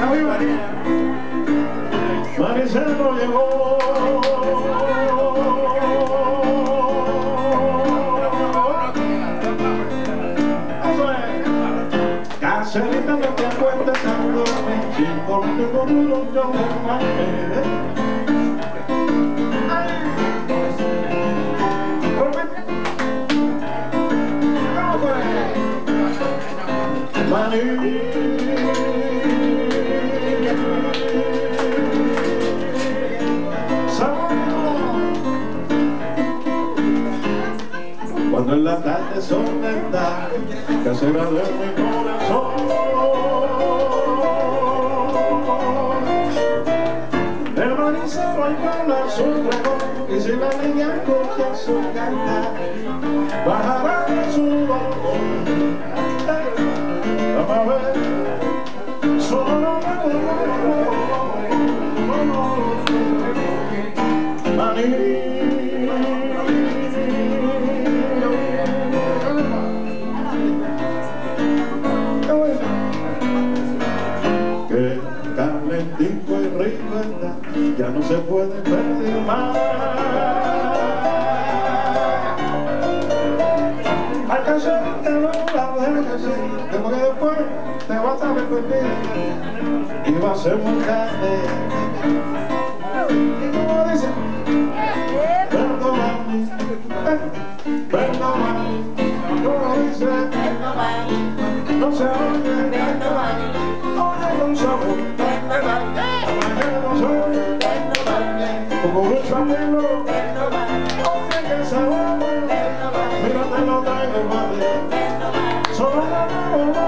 Everybody. ma mi se lo llevó. Carcelita no te acuerdas tanto de mí, si por ti por un otro me mané. Mané. La tarde son verdad. Casera de mi corazón. El manicero con la su Y si la niña coge su canta Bajará su balcón. Vamos ver ya no se puede perder más. Alcanzarte no la dejas como que después te vas a arrepentir y va a ser muy tarde. Y como dice, perdóname, perdóname, como dice, no se oye There's no